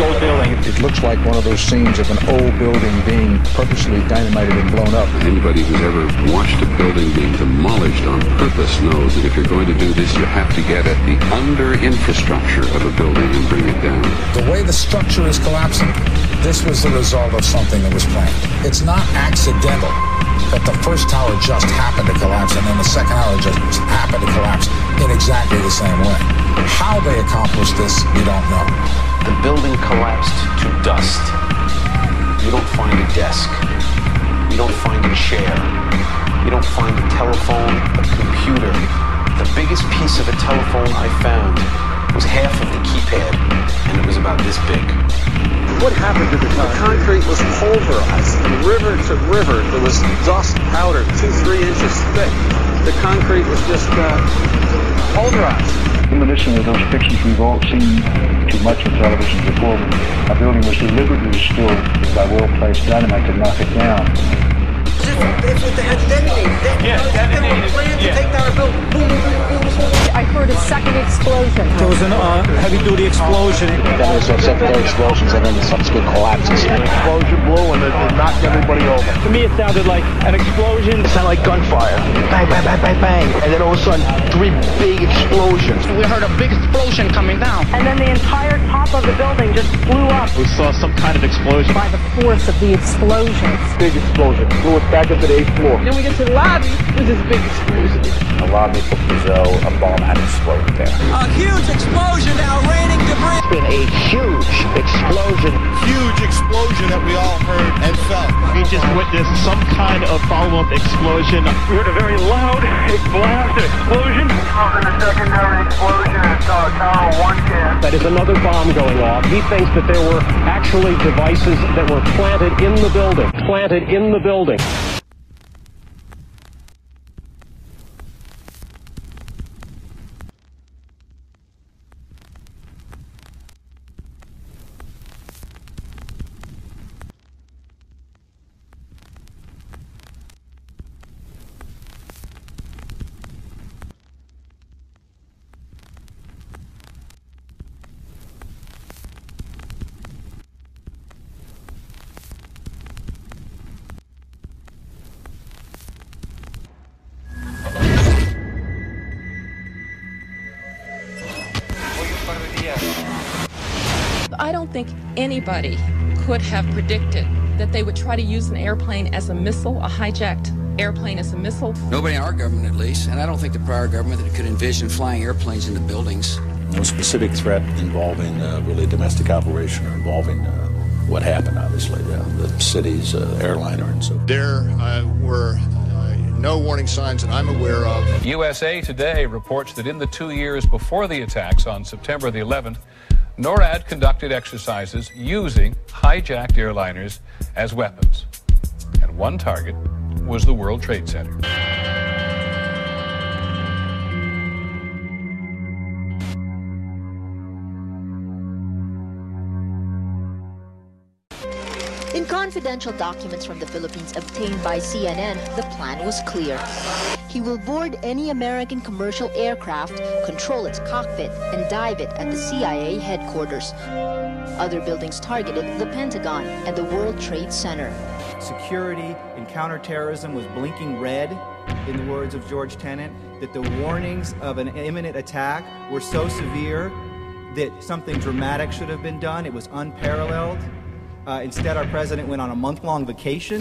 big old building. It looks like one of those scenes of an old building being purposely dynamited and blown up. Anybody who's ever watched a building being demolished on purpose knows that if you're going to do this, you have to get at the under infrastructure of a building and bring it down. The way the structure is collapsing, this was the result of something that was planned. It's not accidental that the first tower just happened to collapse and then the second tower just happened to collapse in exactly the same way. How they accomplished this, we don't know. The building collapsed to dust. You don't find a desk. You don't find a chair. You don't find a telephone, a computer. The biggest piece of a telephone I found was half of the keypad, and it was about this big. What happened to the concrete? The concrete was pulverized from river to river. There was dust powder two, three inches thick. The concrete was just uh, pulverized. Reminiscent of those pictures we've all seen too much on television before, when a building was deliberately destroyed by well-placed dynamite to knock it down. It's what they had detonated. They, Yeah, they detonated, were planned yeah. to take down a building. Boom, boom, boom, boom, boom. I heard a second explosion. There was a uh, heavy-duty explosion. Then there's those secondary explosions and then the subsequent collapses. explosion blew and it, it knocked everybody over. To me, it sounded like an explosion. It sounded like gunfire. Bang, bang, bang, bang, bang. And then all of a sudden, three big explosions. We heard a big explosion coming down. And then the entire top of the building just blew up We saw some kind of explosion. by the force of the explosions. Big explosion. Blew us back into the eighth floor. Then we get to the lobby, there's this big explosion. Allowed me to Brazil, a bomb had exploded there. A huge explosion now raining debris. It's been a huge explosion. Huge explosion that we all heard and felt. We just witnessed some kind of follow-up explosion. We heard a very loud blast, an explosion. a secondary explosion at Tower 110. That is another bomb going off. He thinks that there were actually devices that were planted in the building. Planted in the building. I don't think anybody could have predicted that they would try to use an airplane as a missile, a hijacked airplane as a missile. Nobody in our government, at least, and I don't think the prior government that could envision flying airplanes into buildings. No specific threat involving uh, really a domestic operation or involving uh, what happened, obviously, uh, the city's uh, airliner and so There uh, were uh, no warning signs that I'm aware of. USA Today reports that in the two years before the attacks on September the 11th, NORAD conducted exercises using hijacked airliners as weapons. And one target was the World Trade Center. Confidential documents from the Philippines obtained by CNN, the plan was clear. He will board any American commercial aircraft, control its cockpit, and dive it at the CIA headquarters. Other buildings targeted the Pentagon and the World Trade Center. Security and counterterrorism was blinking red, in the words of George Tenet, that the warnings of an imminent attack were so severe that something dramatic should have been done. It was unparalleled. Uh, instead, our president went on a month long vacation.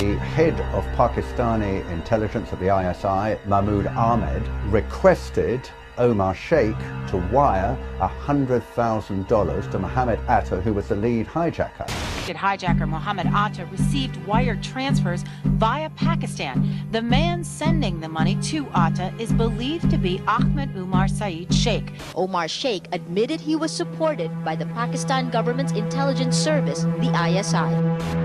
The head of Pakistani intelligence at the ISI, Mahmoud Ahmed, requested Omar Sheikh to wire $100,000 to Mohammed Atta, who was the lead hijacker. Did hijacker Mohammed Atta received wire transfers via Pakistan. The man sending the money to Atta is believed to be Ahmed Umar Saeed Sheikh. Omar Sheikh admitted he was supported by the Pakistan government's intelligence service, the ISI.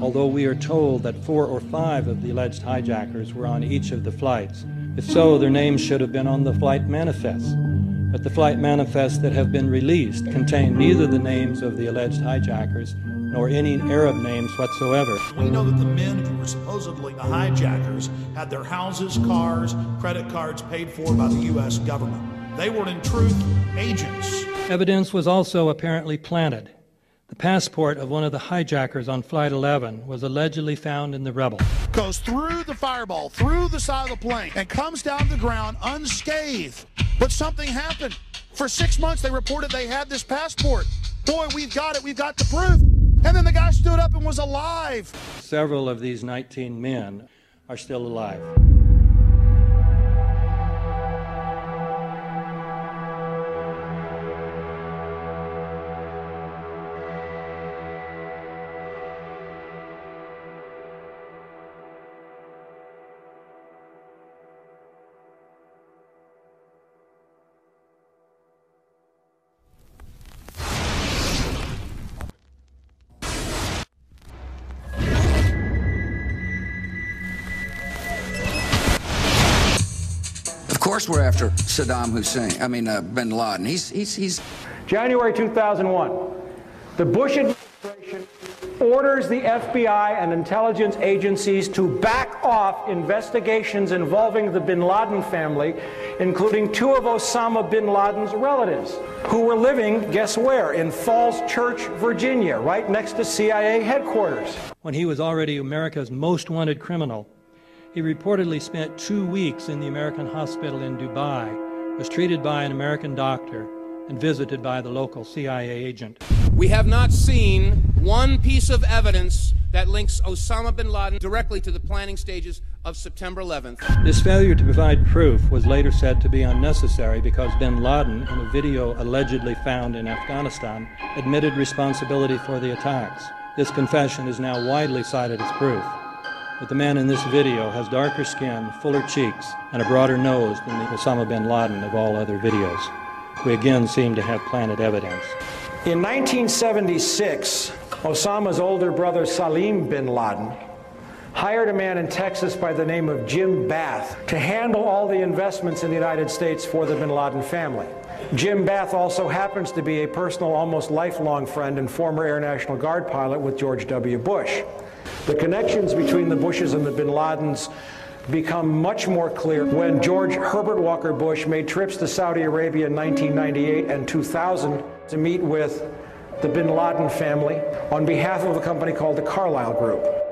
Although we are told that four or five of the alleged hijackers were on each of the flights. If so, their names should have been on the flight manifests. But the flight manifests that have been released contain neither the names of the alleged hijackers nor any Arab names whatsoever. We know that the men who were supposedly the hijackers had their houses, cars, credit cards paid for by the U.S. government. They were, in truth, agents. Evidence was also apparently planted. The passport of one of the hijackers on Flight 11 was allegedly found in the rubble. Goes through the fireball, through the side of the plane, and comes down the ground unscathed. But something happened. For six months, they reported they had this passport. Boy, we've got it. We've got the proof. And then the guy stood up and was alive. Several of these 19 men are still alive. Course, we're after Saddam Hussein. I mean, uh, Bin Laden. He's he's he's. January 2001, the Bush administration orders the FBI and intelligence agencies to back off investigations involving the bin Laden family, including two of Osama bin Laden's relatives, who were living, guess where, in Falls Church, Virginia, right next to CIA headquarters. When he was already America's most wanted criminal, he reportedly spent two weeks in the American hospital in Dubai, was treated by an American doctor, and visited by the local CIA agent. We have not seen one piece of evidence that links Osama bin Laden directly to the planning stages of September 11th. This failure to provide proof was later said to be unnecessary because bin Laden, in a video allegedly found in Afghanistan, admitted responsibility for the attacks. This confession is now widely cited as proof. But the man in this video has darker skin, fuller cheeks, and a broader nose than the Osama bin Laden of all other videos. We again seem to have planted evidence. In 1976, Osama's older brother Salim bin Laden hired a man in Texas by the name of Jim Bath to handle all the investments in the United States for the bin Laden family. Jim Bath also happens to be a personal, almost lifelong friend and former Air National Guard pilot with George W. Bush. The connections between the Bushes and the bin Ladens become much more clear when George Herbert Walker Bush made trips to Saudi Arabia in 1998 and 2000 to meet with the bin Laden family on behalf of a company called the Carlyle Group.